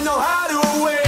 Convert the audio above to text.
even know how to win.